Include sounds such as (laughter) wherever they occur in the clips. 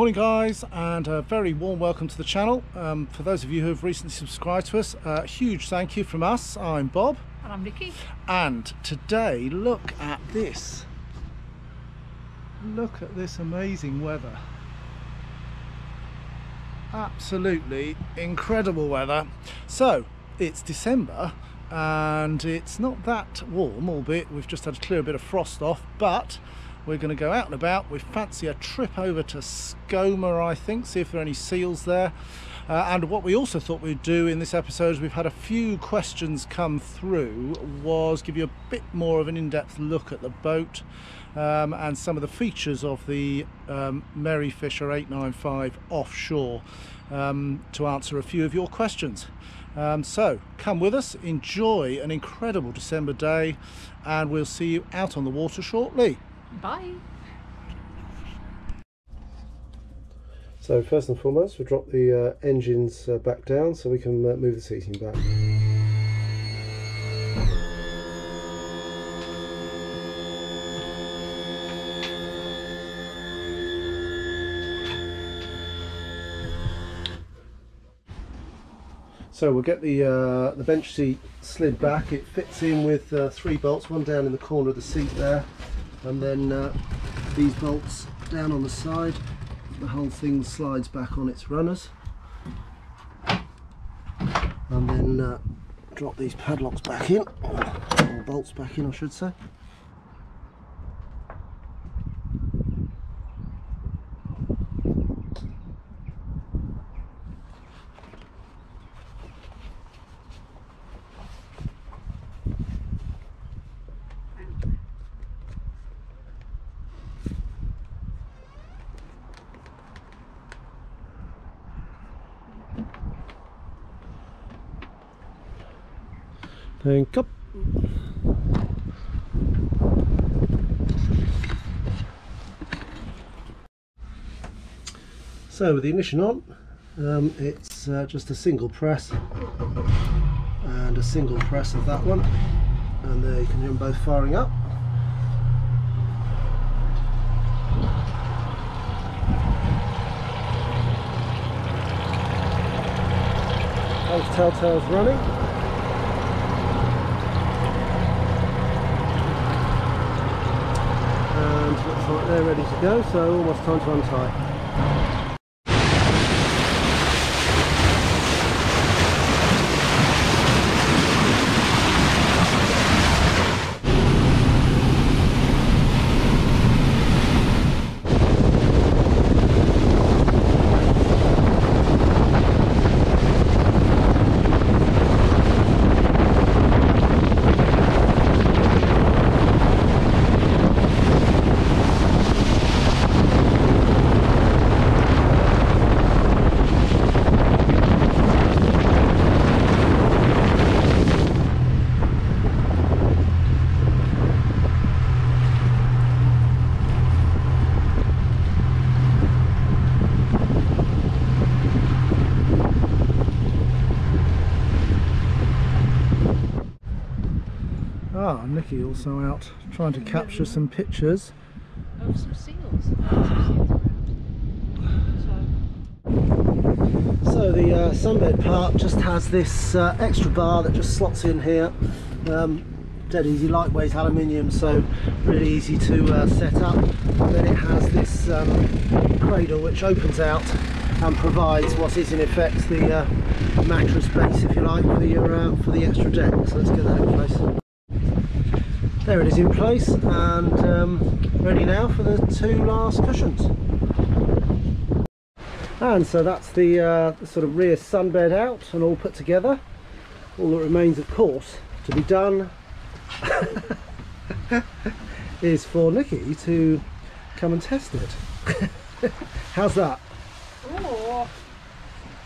Morning guys and a very warm welcome to the channel. Um, for those of you who have recently subscribed to us, a huge thank you from us. I'm Bob And I'm Nikki. and today look at this. Look at this amazing weather. Absolutely incredible weather. So it's December and it's not that warm, albeit we've just had to clear a bit of frost off, but we're going to go out and about. We fancy a trip over to Skomer, I think, see if there are any seals there. Uh, and what we also thought we'd do in this episode, is we've had a few questions come through, was give you a bit more of an in-depth look at the boat um, and some of the features of the um, Fisher 895 offshore um, to answer a few of your questions. Um, so come with us, enjoy an incredible December day, and we'll see you out on the water shortly. Bye. So first and foremost, we'll drop the uh, engines uh, back down so we can uh, move the seating back. So we'll get the uh, the bench seat slid back. It fits in with uh, three bolts, one down in the corner of the seat there, and then uh, these bolts down on the side. The whole thing slides back on its runners, and then uh, drop these padlocks back in, or bolts back in, I should say. Think up. So with the ignition on, um, it's uh, just a single press and a single press of that one, and there you can hear them both firing up. Both telltales running. and looks like they're ready to go so almost time to untie Ah, Nikki also out trying to capture some pictures. Of some seals. Around. so the uh, sunbed part just has this uh, extra bar that just slots in here um, dead easy lightweight aluminium so really easy to uh, set up and then it has this um, cradle which opens out and provides what is in effect the uh, mattress base if you like for your uh, for the extra deck so let's get that in place there it is in place and um, ready now for the two last cushions. And so that's the, uh, the sort of rear sunbed out and all put together. All that remains of course to be done (laughs) is for Nikki to come and test it. (laughs) How's that? Oh,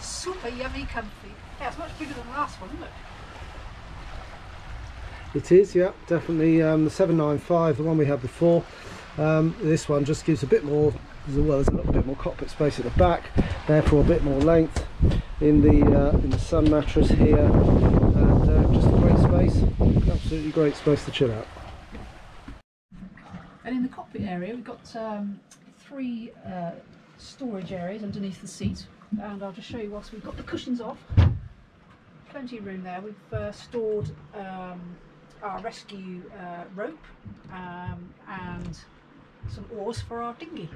super yummy comfy. Yeah, it's much bigger than the last one, isn't it? It is, yeah, definitely um, the 795, the one we had before. Um, this one just gives a bit more, as well as a little bit more cockpit space at the back, therefore a bit more length in the uh, in the sun mattress here, and uh, just a great space, absolutely great space to chill out. And in the cockpit area, we've got um, three uh, storage areas underneath the seat and I'll just show you whilst we've got the cushions off. Plenty of room there. We've uh, stored um, our rescue uh, rope um, and some oars for our dinghy.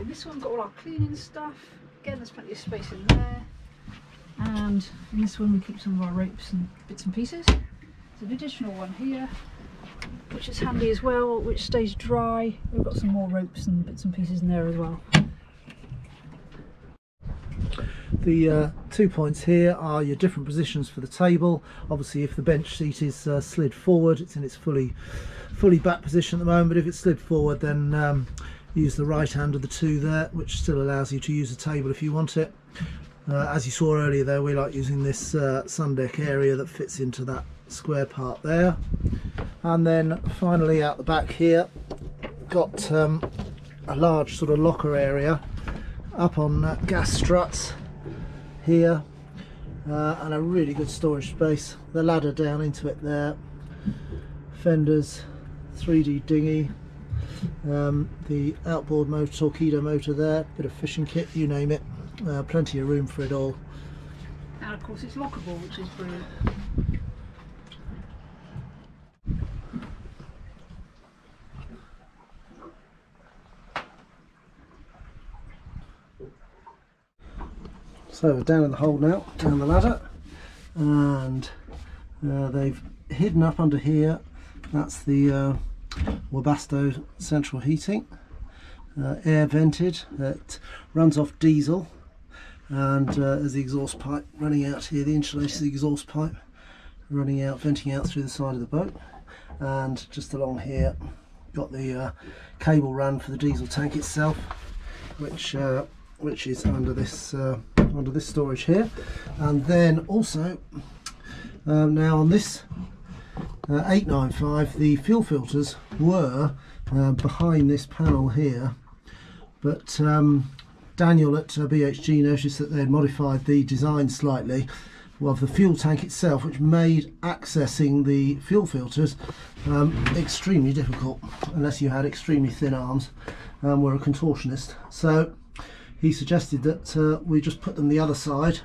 In this one, got all our cleaning stuff. Again, there's plenty of space in there. And in this one, we keep some of our ropes and bits and pieces. There's an additional one here, which is handy as well, which stays dry. We've got some more ropes and bits and pieces in there as well. The uh, two points here are your different positions for the table. Obviously, if the bench seat is uh, slid forward, it's in its fully fully back position at the moment. But if it's slid forward, then um, use the right hand of the two there, which still allows you to use the table if you want it. Uh, as you saw earlier, there we like using this uh, sun deck area that fits into that square part there. And then finally out the back here, got um, a large sort of locker area up on uh, gas struts here uh, and a really good storage space. The ladder down into it there. Fenders 3d dinghy um, the outboard motor torpedo motor there bit of fishing kit you name it. Uh, plenty of room for it all. And of course, it's lockable, which is brilliant. So down in the hole now, down the ladder, and uh, they've hidden up under here. That's the uh, Webasto central heating, uh, air vented. It runs off diesel, and uh, the exhaust pipe running out here. The insulated exhaust pipe running out, venting out through the side of the boat, and just along here, got the uh, cable run for the diesel tank itself, which uh, which is under this uh, under this storage here. And then also um, now on this uh, 895 the fuel filters were uh, behind this panel here. But um, Daniel at uh, BHG noticed that they had modified the design slightly of the fuel tank itself which made accessing the fuel filters um, extremely difficult unless you had extremely thin arms and were a contortionist. So he suggested that uh, we just put them the other side,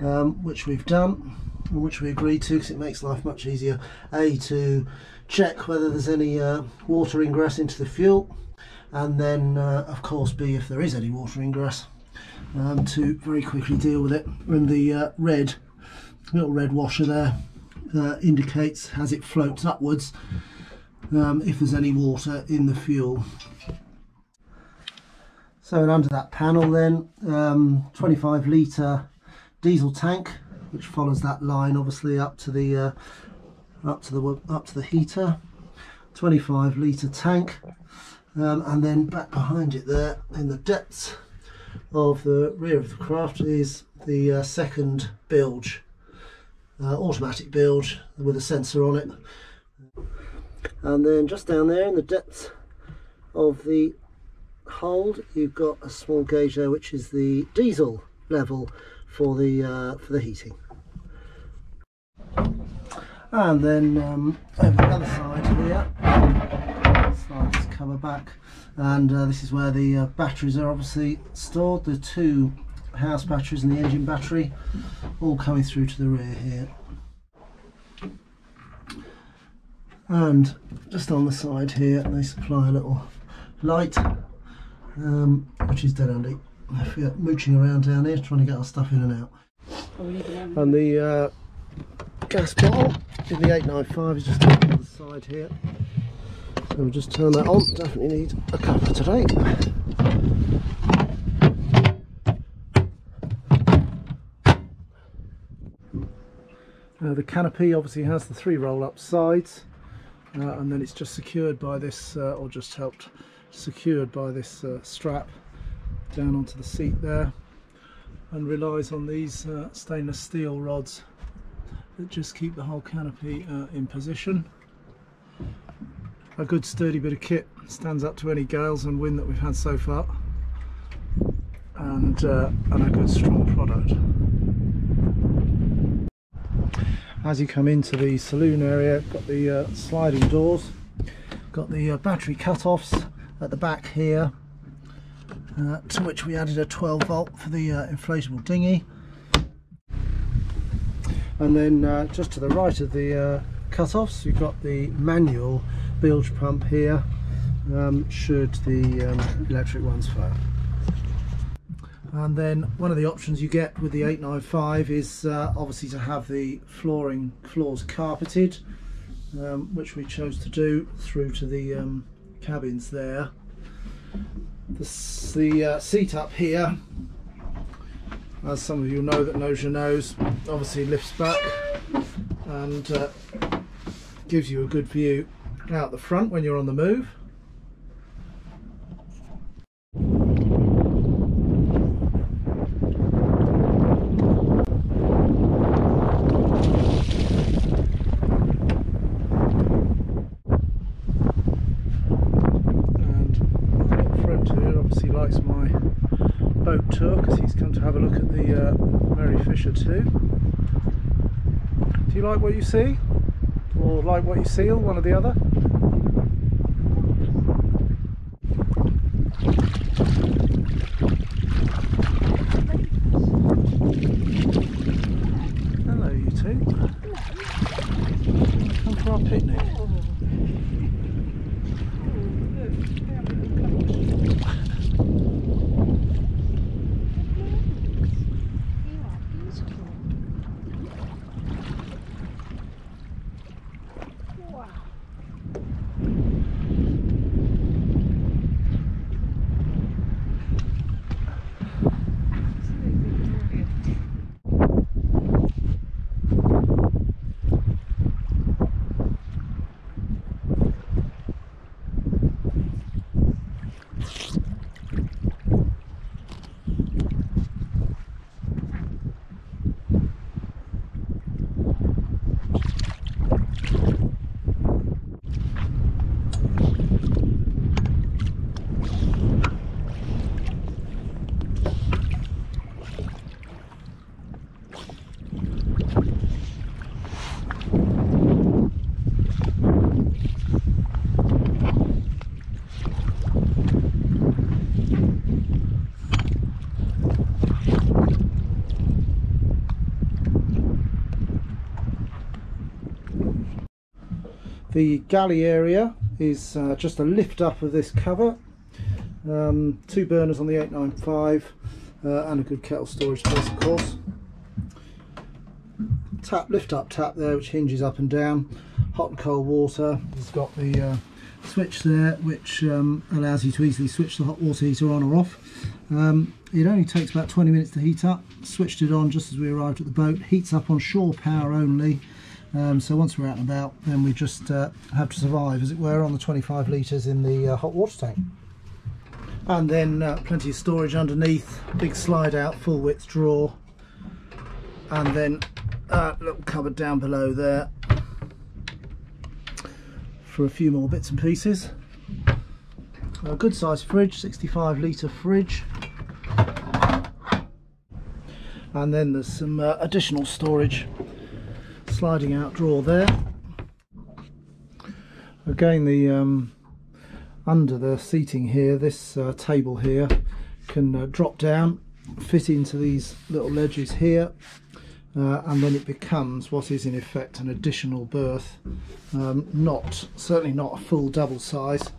um, which we've done, and which we agreed to because it makes life much easier. A to check whether there's any uh, water ingress into the fuel, and then uh, of course B if there is any water ingress, um, to very quickly deal with it. When the uh, red little red washer there uh, indicates as it floats upwards um, if there's any water in the fuel. So and under that panel then, um, 25 litre diesel tank, which follows that line obviously up to the uh, up to the up to the heater. 25 litre tank, um, and then back behind it there in the depths of the rear of the craft is the uh, second bilge, uh, automatic bilge with a sensor on it. And then just down there in the depths of the hold you've got a small gauge there which is the diesel level for the uh, for the heating. And then um, over the other side here this cover back and uh, this is where the uh, batteries are obviously stored. The two house batteries and the engine battery all coming through to the rear here. And just on the side here they supply a little light um, which is dead handy if you're mooching around down here trying to get our stuff in and out. We. And the uh, gas bottle in the 895 is just on the side here. So we'll just turn that on, definitely need a cuppa today. Uh, the canopy obviously has the three roll-up sides uh, and then it's just secured by this, uh, or just helped secured by this uh, strap down onto the seat there and relies on these uh, stainless steel rods that just keep the whole canopy uh, in position. A good sturdy bit of kit stands up to any gales and wind that we've had so far and, uh, and a good strong product. As you come into the saloon area, got the uh, sliding doors, got the uh, battery cut-offs at the back here, uh, to which we added a 12 volt for the uh, inflatable dinghy. And then uh, just to the right of the uh, cut-offs, you've got the manual bilge pump here, um, should the um, electric ones fail. And then one of the options you get with the 895 is uh, obviously to have the flooring floors carpeted, um, which we chose to do through to the um, cabins there. The, the uh, seat up here, as some of you know that knows your nose, obviously lifts back and uh, gives you a good view out the front when you're on the move. And my little friend here obviously likes my boat tour because he's come to have a look at the uh, Merry Fisher too. Do you like what you see? Or like what you see, or one or the other? Hello, you two. Come for our picnic. The galley area is uh, just a lift up of this cover. Um, two burners on the 895 uh, and a good kettle storage space of course. Tap, lift up tap there which hinges up and down. Hot and cold water. It's got the uh, switch there which um, allows you to easily switch the hot water heater on or off. Um, it only takes about 20 minutes to heat up. Switched it on just as we arrived at the boat. Heats up on shore power only. Um, so once we're out and about, then we just uh, have to survive, as it were, on the 25 litres in the uh, hot water tank. And then uh, plenty of storage underneath, big slide out, full width drawer, and then a little cupboard down below there for a few more bits and pieces. A good sized fridge, 65 litre fridge. And then there's some uh, additional storage sliding out drawer there. Again, the um, under the seating here, this uh, table here can uh, drop down, fit into these little ledges here, uh, and then it becomes what is in effect an additional berth. Um, not certainly not a full double size,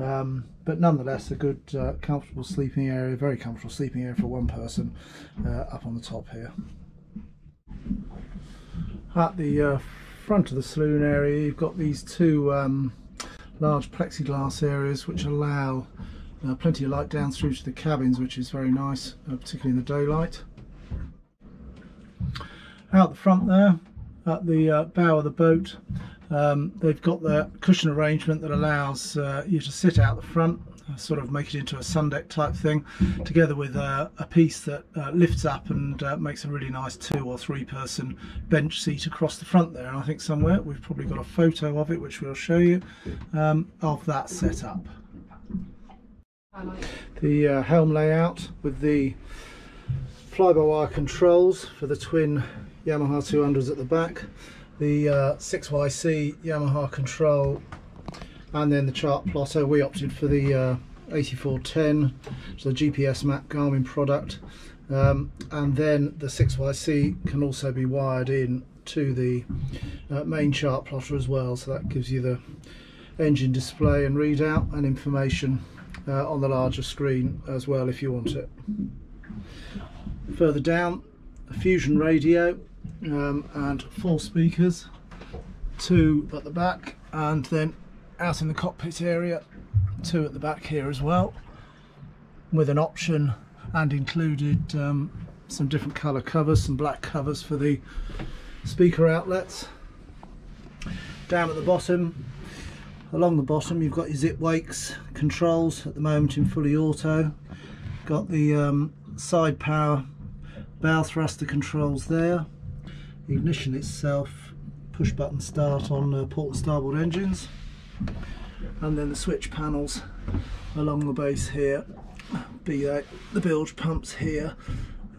um, but nonetheless a good, uh, comfortable sleeping area. Very comfortable sleeping area for one person uh, up on the top here. At the uh, front of the saloon area, you've got these two um, large plexiglass areas which allow uh, plenty of light down through to the cabins, which is very nice, uh, particularly in the daylight. Out the front there, at the uh, bow of the boat, um, they've got the cushion arrangement that allows uh, you to sit out the front, sort of make it into a sun deck type thing, together with uh, a piece that uh, lifts up and uh, makes a really nice two or three person bench seat across the front there. And I think somewhere we've probably got a photo of it, which we'll show you, um, of that setup. The uh, helm layout with the fly-by-wire controls for the twin Yamaha 200s at the back, the uh, 6YC Yamaha control and then the chart plotter. We opted for the uh, 8410, so the GPSMap Garmin product, um, and then the 6YC can also be wired in to the uh, main chart plotter as well. So that gives you the engine display and readout and information uh, on the larger screen as well if you want it. Further down, a Fusion radio um, and four speakers, two at the back and then out in the cockpit area, two at the back here as well, with an option and included um, some different colour covers, some black covers for the speaker outlets. Down at the bottom, along the bottom you've got your Zipwakes controls at the moment in fully auto. Got the um, side power bow thruster controls there. Ignition itself push button start on uh, port and starboard engines and then the switch panels along the base here be that the bilge pumps here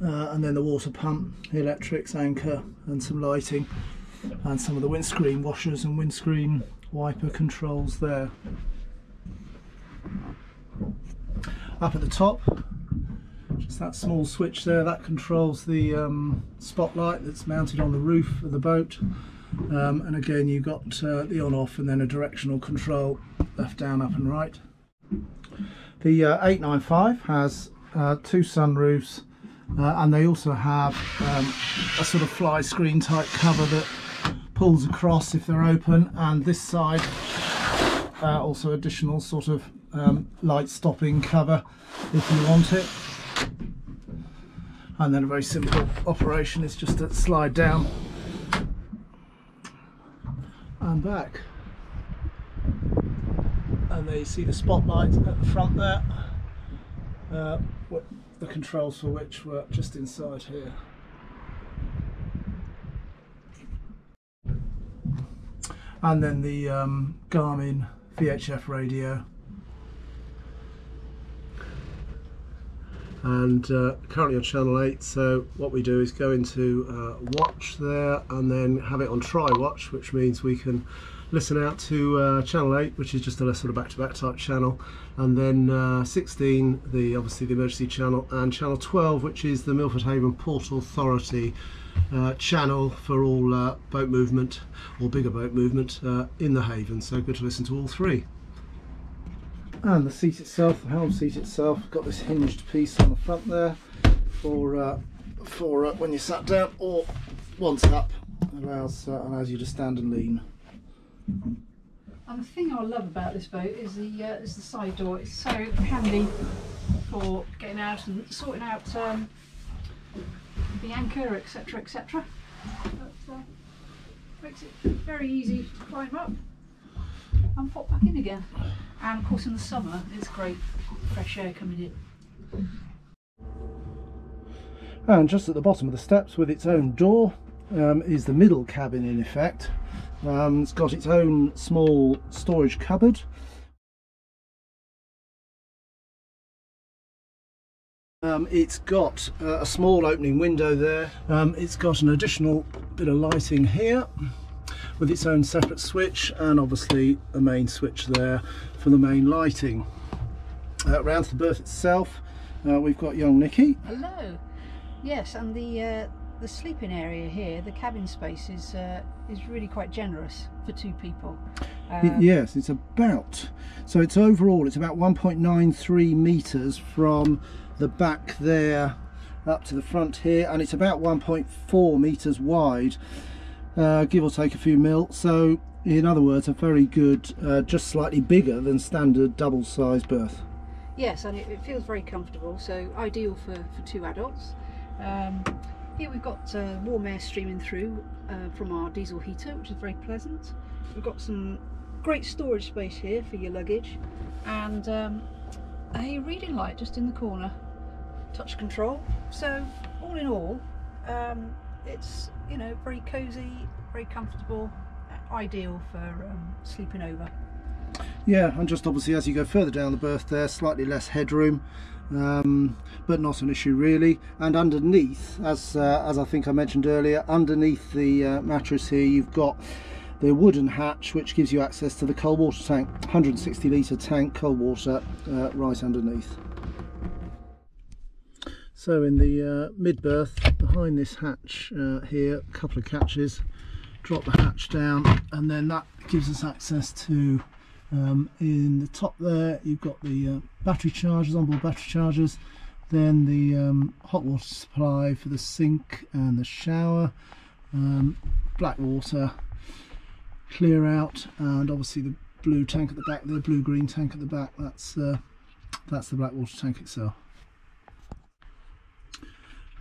uh, and then the water pump electrics anchor and some lighting and some of the windscreen washers and windscreen wiper controls there. Up at the top, just that small switch there, that controls the um, spotlight that's mounted on the roof of the boat. Um, and again, you've got uh, the on off and then a directional control left, down, up, and right. The uh, 895 has uh, two sunroofs uh, and they also have um, a sort of fly screen type cover that pulls across if they're open and this side uh, also additional sort of um, light stopping cover if you want it and then a very simple operation is just to slide down and back. And there you see the spotlight at the front there uh, the controls for which were just inside here. And then the um, Garmin VHF radio and uh, currently on channel 8 so what we do is go into uh, watch there and then have it on try watch which means we can listen out to uh, channel 8 which is just a sort of back-to-back -back type channel and then uh, 16 the obviously the emergency channel and channel 12 which is the Milford Haven Port Authority uh, channel for all uh, boat movement or bigger boat movement in the haven. So good to listen to all three and the seat itself the helm seat itself got this hinged piece on the front there for uh, for uh, when you sat down or once up allows uh, allows you to stand and lean and the thing I love about this boat is the is the side door it's so handy for getting out and sorting out um, the anchor, etc., etc. Uh, makes it very easy to climb up and pop back in again. And of course, in the summer, it's great fresh air coming in. And just at the bottom of the steps, with its own door, um, is the middle cabin in effect. Um, it's got its own small storage cupboard Um, it's got uh, a small opening window there. Um, it's got an additional bit of lighting here with its own separate switch and obviously a main switch there for the main lighting. Uh, around the berth itself uh, we've got young Nikki. Hello. Yes and the uh, the sleeping area here, the cabin space is uh, is really quite generous for two people. um, yes, it's about so it's overall it's about 1.93 meters from the back there up to the front here and it's about 1.4 meters wide uh, give or take a few mil so in other words a very good uh, just slightly bigger than standard double size berth. Yes and it, it, feels very comfortable so ideal for, for two adults. Um, here we've got uh, warm air streaming through uh, from our diesel heater which is very pleasant. We've got some great storage space here for your luggage and um, a reading light just in the corner. Touch control. So all in all, um, it's you know very cozy, very comfortable, ideal for um, sleeping over. Yeah, and just obviously as you go further down the berth there, slightly less headroom, um, but not an issue really. And underneath, as uh, as I think I mentioned earlier, underneath the uh, mattress here, you've got the wooden hatch which gives you access to the cold water tank 160 litre tank cold water uh, right underneath so in the uh, mid berth behind this hatch uh, here a couple of catches drop the down and then that gives us access to um, in the top there you've got the uh, battery chargers onboard battery chargers then the um, hot water supply for the sink and the shower um, black water clear out and obviously the blue tank at the back the blue green tank at the back that's uh, that's the black water tank itself.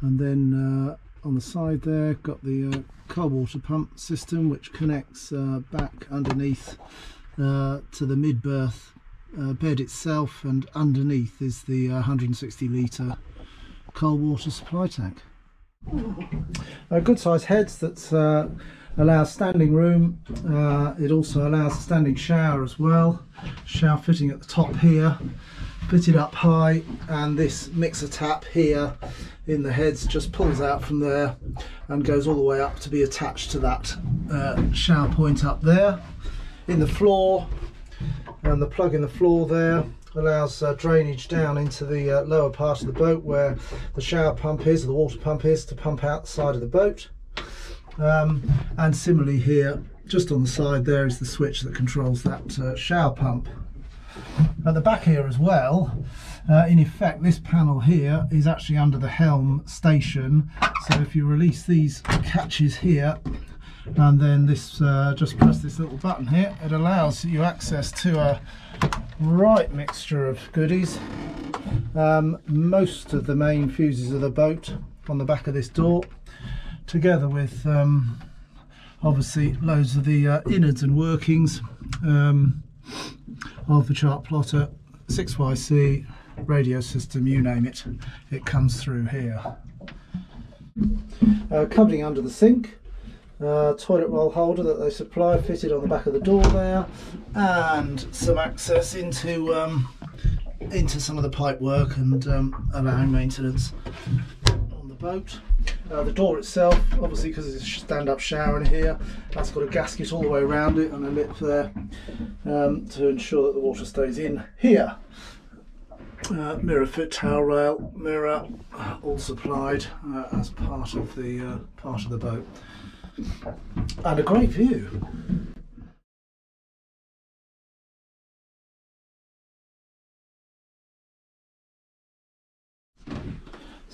And then uh, on the side there got the uh, cold water pump system which connects uh, back underneath uh, to the mid berth uh, bed itself and underneath is the 160 litre cold water supply tank. Uh, good size heads that uh, allows standing room. Uh, it also allows a standing shower as well. Shower fitting at the top here, fitted up high, and this mixer tap here in the heads just pulls out from there and goes all the way up to be attached to that uh, shower point up there. In the floor, and the plug in the floor there allows uh, drainage down into the uh, lower part of the boat where the shower pump is, or the water pump is, to pump out the side of the boat. Um, and similarly here, just on the side there is the switch that controls that uh, shower pump. At the back here as well, uh, in effect this panel here is actually under the helm station. So if you release these catches here and then this uh, just press this little button here it allows you access to a right mixture of goodies. Um, most of the main fuses of the boat on the back of this door together with um, obviously loads of the uh, innards and workings. Um, of the chart plotter 6YC radio system you name it it comes through here uh, covering under the sink uh, toilet roll holder that they supply fitted on the back of the door there and some access into um, into some of the pipe work and um, allowing maintenance on the boat. Uh, the door itself, obviously because it's a stand-up shower in here, that's got a gasket all the way around it and a lip there um, to ensure that the water stays in here. Uh, mirror fit towel rail, mirror, all supplied uh, as part of the uh, part of the boat and a great view.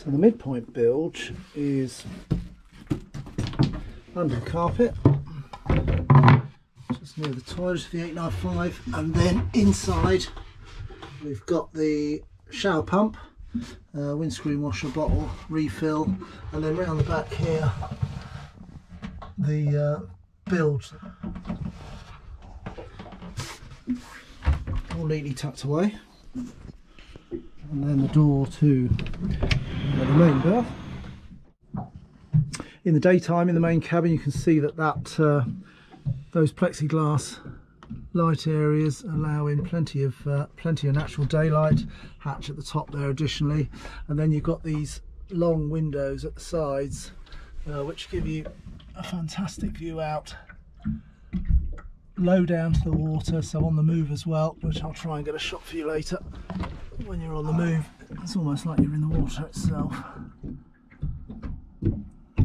So the midpoint bilge is under the carpet, just near the toilet of the 895, and then inside we've got the shower pump, uh, windscreen washer bottle refill, and then round the back here the uh, bilge. All neatly tucked away. And then the door to the main berth. In the daytime in the main cabin you can see that that uh, those plexiglass light areas allow in plenty of uh, plenty of natural daylight. Hatch at the top there additionally. And then you've got these long windows at the sides uh, which give you a fantastic view out low down to the water so on the move as well which I'll try and get a shot for you later when you're on the move it's almost like you're in the water itself.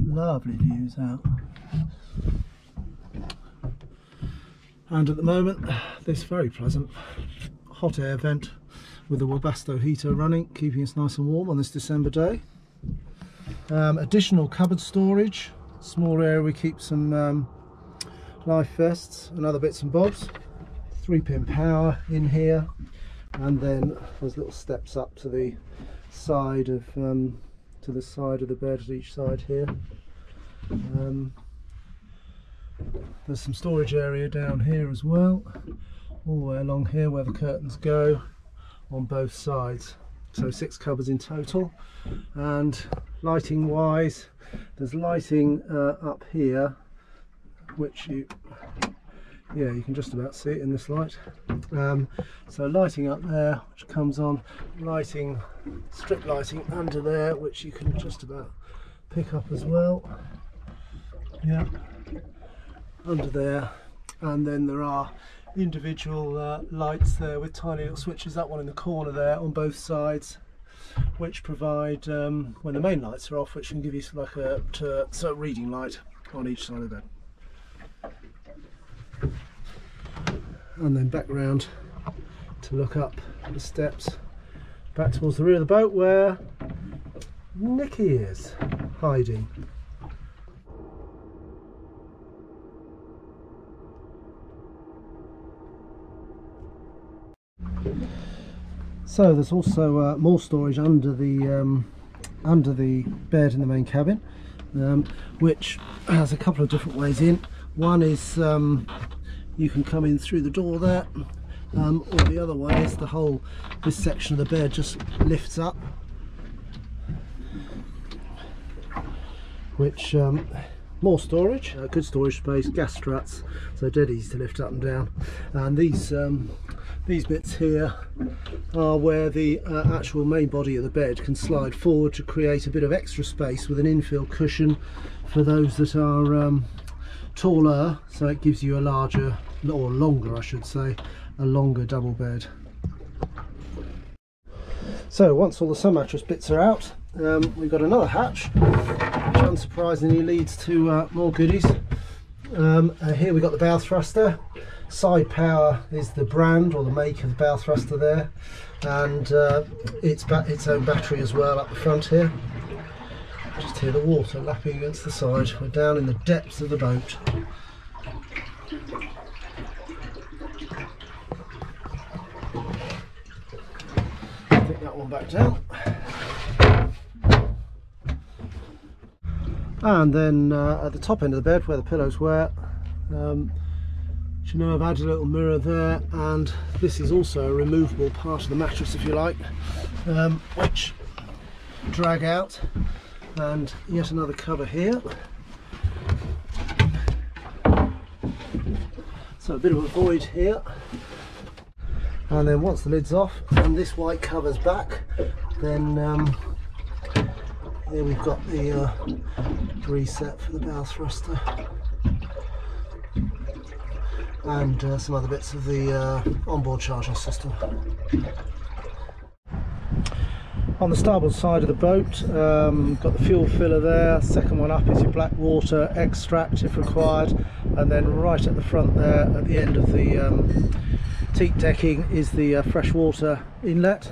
Lovely views out. And at the moment this very pleasant hot air vent with the Webasto heater running keeping us nice and warm on this December day. Um, additional cupboard storage small area we keep some um, life vests and other bits and bobs. Three pin power in here and then there's little steps up to the side of um, to the side of the bed at each side here. Um, there's some storage area down here as well all the way along here where the curtains go on both sides. So six cupboards in total. And lighting wise there's lighting uh, up here which you yeah you can just about see it in this light. Um, so lighting up there which comes on lighting strip lighting under there which you can just about pick up as well. Yeah under there. And then there are individual uh, lights there with tiny little switches. That one in the corner there on both sides which provide um, when the main lights are off which can give you like a to, so reading light on each side of bed and then back round to look up the steps back towards the rear of the boat where Nikki is hiding So there's also uh, more storage under the um, under the bed in the main cabin, um, which has a couple of different ways in. One is um, you can come in through the door there, um, or the other way is the whole this section of the bed just lifts up, which um, more storage, uh, good storage space, gas struts, so dead easy to lift up and down. And these um, these bits here are where the uh, actual main body of the bed can slide forward to create a bit of extra space with an infill cushion for those that are um, taller so it gives you a larger or longer I should say a longer double bed. So once all the sun mattress bits are out um, we've got another hatch which unsurprisingly leads to uh, more goodies. Um, uh, here we've got the bow thruster. Side Power is the brand or the make of the bow thruster there, and uh, it's its own battery as well up the front here. Just hear the water lapping against the side. We're down in the depths of the boat. Take that one back down. And then uh, at the top end of the bed where the pillows were, um, you know I've added a little mirror there and this is also a removable part of the mattress if you like um, which drag out and yet another cover here. So a bit of a void here. And then once the lid's off and this white covers back then um, here we've got the uh, reset for the bow thruster. And uh, some other bits of the uh, onboard charging system. On the starboard side of the boat, um, got the fuel filler there, second one up is your black water extract if required, and then right at the front there, at the end of the um, teak decking is the uh, freshwater inlet.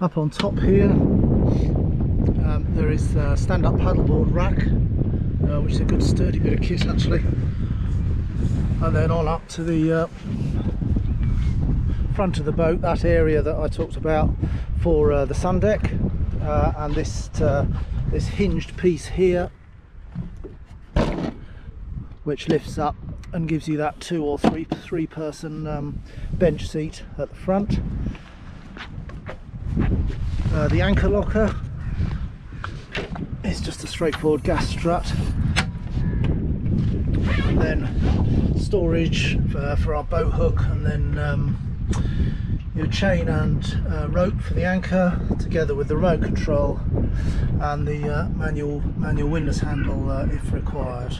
Up on top here, um, there is a stand-up paddleboard rack, uh, which is a good sturdy bit of kit actually. And then on up to the uh, front of the boat that area that I talked about for uh, the sun deck uh, and this uh, this hinged piece here which lifts up and gives you that two or three three person um, bench seat at the front. Uh, the anchor locker is just a straightforward gas strut. And then storage for, for, our boat hook and then um, your chain and uh, rope for the anchor together with the remote control and the uh, manual manual windlass handle uh, if required.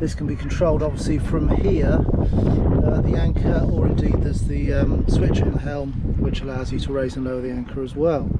This can be controlled obviously from here uh, the anchor or indeed there's the um, switch in the helm which allows you to raise and lower the anchor as well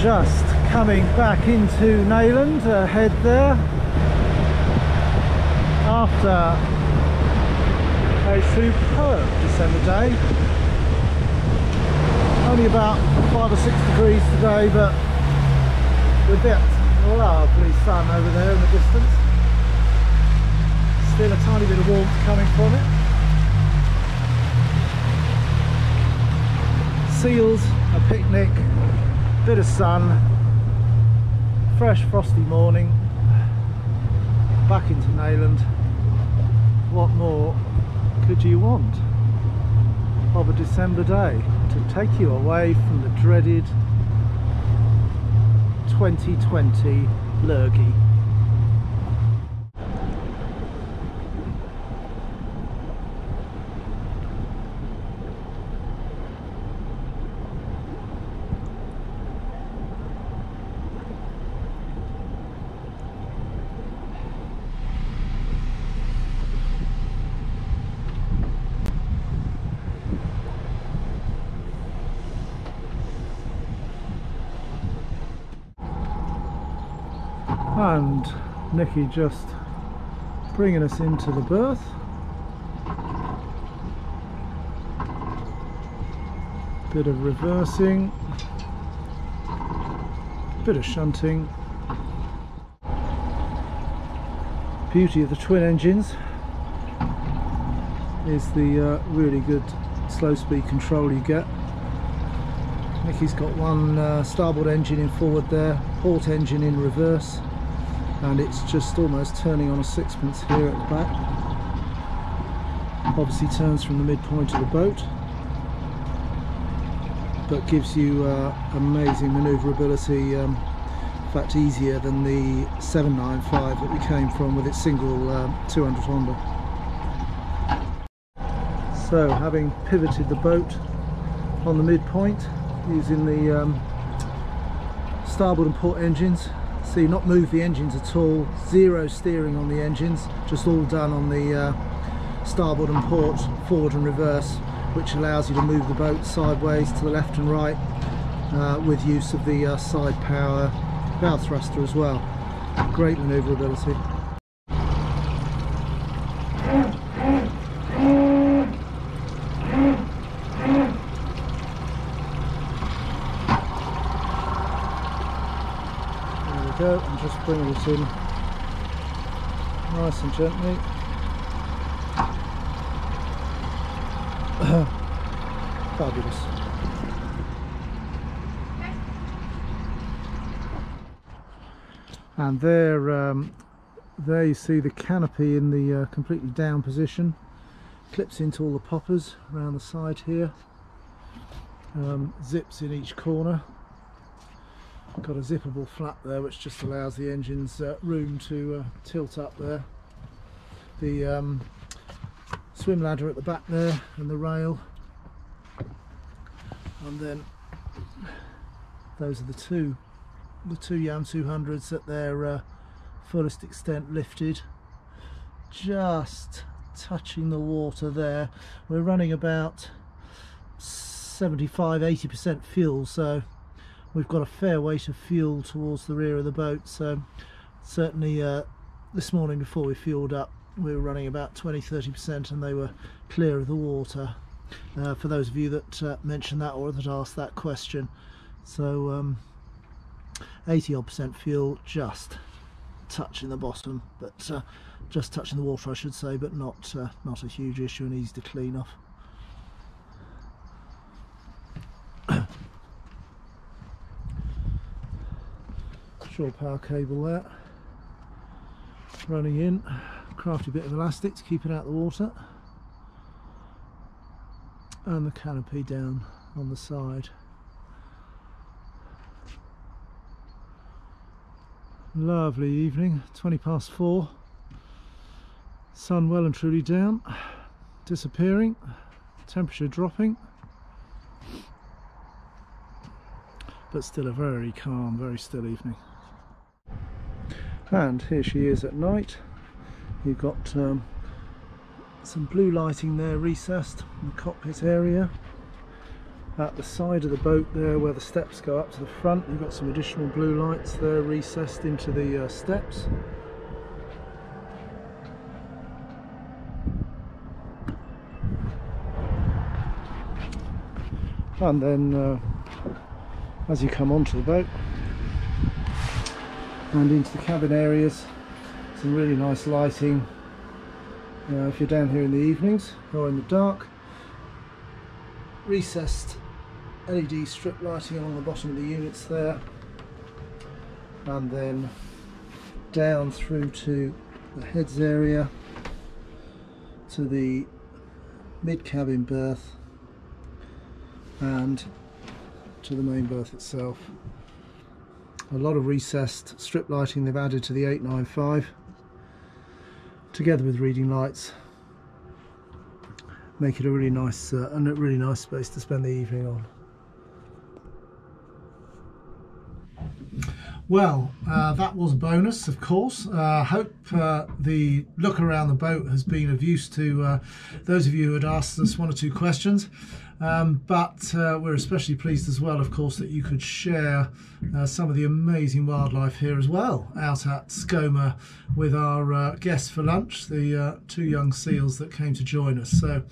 just coming back into Neyland, ahead there after a superb December day. Only about five or six degrees today, but with that lovely sun over there in the distance. Still a tiny bit of warmth coming from it. Seals, a picnic, bit of sun, fresh frosty morning, back into Neyland. What more could you want of a December day to take you away from the dreaded 2020 lurgy? And Nikki just bringing us into the berth. Bit of reversing. Bit of shunting. Beauty of the twin engines is the uh, really good slow speed control you get. Nikki's got one uh, starboard engine in forward there port engine in reverse and it's just almost turning on a sixpence here at the back. Obviously turns from the midpoint of the boat but gives you uh, amazing manoeuvrability um, in fact easier than the 795 that we came from with its single uh, 200 Honda. So having pivoted the boat on the midpoint using the um, starboard and port engines so you not move the engines at all zero steering on the engines just all done on the uh, starboard and port forward and reverse which allows you to move the boat sideways to the left and right uh, with use of the uh, side power bow thruster as well. Great manoeuvrability bringing it in nice and gently. (coughs) Fabulous. And there um, there you see the canopy in the uh, completely down position. Clips into all the poppers around the side here. Um, zips in each corner got a zippable flap there which just allows the engine's uh, room to uh, tilt up there. The um, swim ladder at the back there and the rail. And then those are the two the two Yam 200s at their uh, fullest extent lifted. Just touching the water there. We're running about 75 80 percent fuel so we've got a fair weight of fuel towards the rear of the boat so certainly uh, this morning before we fueled up we were running about 20-30 percent and they were clear of the water. Uh, for those of you that uh, mentioned that or that asked that question. So um, 80 odd percent fuel just touching the bottom but uh, just touching the water I should say but not uh, not a huge issue and easy to clean off shore power cable there running in crafty bit of elastic to keep it out of the water. And the canopy down on the side. Lovely evening 20 past four. Sun well and truly down. Disappearing temperature dropping. But still a very calm very still evening and here she is at night. You've got um, some blue lighting there recessed in the cockpit area. At the side of the boat there where the steps go up to the front you've got some additional blue lights there recessed into the uh, steps. And then uh, as you come onto the boat and into the cabin areas. Some really nice lighting. If you're down here in the evenings or in the dark. Recessed LED strip lighting along the bottom of the units there. And then down through to the heads area to the mid cabin berth and to the main berth itself a lot of recessed strip lighting they've added to the 895 together with reading lights. Make it a really nice uh, and a really nice space to spend the evening on Well, uh, that was a bonus, of course. I uh, hope uh, the look around the boat has been of use to uh, those of you who had asked us one or two questions. Um, but uh, we're especially pleased as well, of course, that you could share uh, some of the amazing wildlife here as well out at Skomer with our uh, guests for lunch, the uh, two young seals that came to join us. So,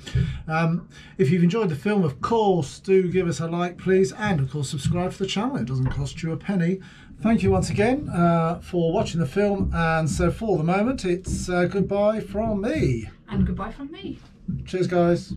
um, if you've enjoyed the film, of course, do give us a like, please, and of course, subscribe to the channel. It doesn't cost you a penny. Thank you once again uh, for watching the film, and so for the moment, it's uh, goodbye from me. And goodbye from me. Cheers, guys.